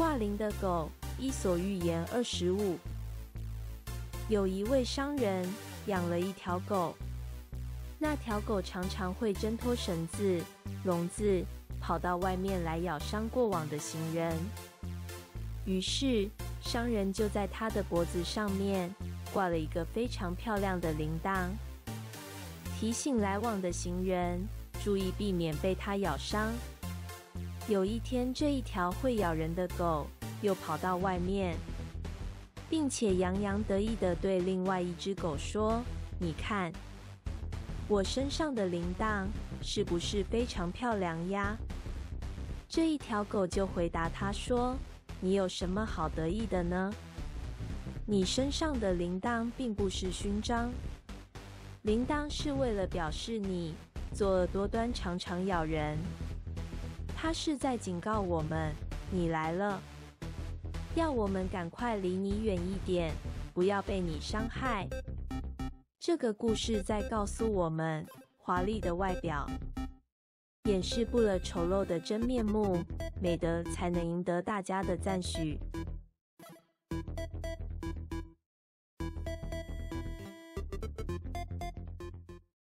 挂铃的狗，《伊索寓言》二十五。有一位商人养了一条狗，那条狗常常会挣脱绳子、笼子，跑到外面来咬伤过往的行人。于是，商人就在它的脖子上面挂了一个非常漂亮的铃铛，提醒来往的行人注意避免被它咬伤。有一天，这一条会咬人的狗又跑到外面，并且洋洋得意地对另外一只狗说：“你看，我身上的铃铛是不是非常漂亮呀？”这一条狗就回答他说：“你有什么好得意的呢？你身上的铃铛并不是勋章，铃铛是为了表示你作恶多端，常常咬人。”他是在警告我们：“你来了，要我们赶快离你远一点，不要被你伤害。”这个故事在告诉我们：华丽的外表掩饰不了丑陋的真面目，美德才能赢得大家的赞许。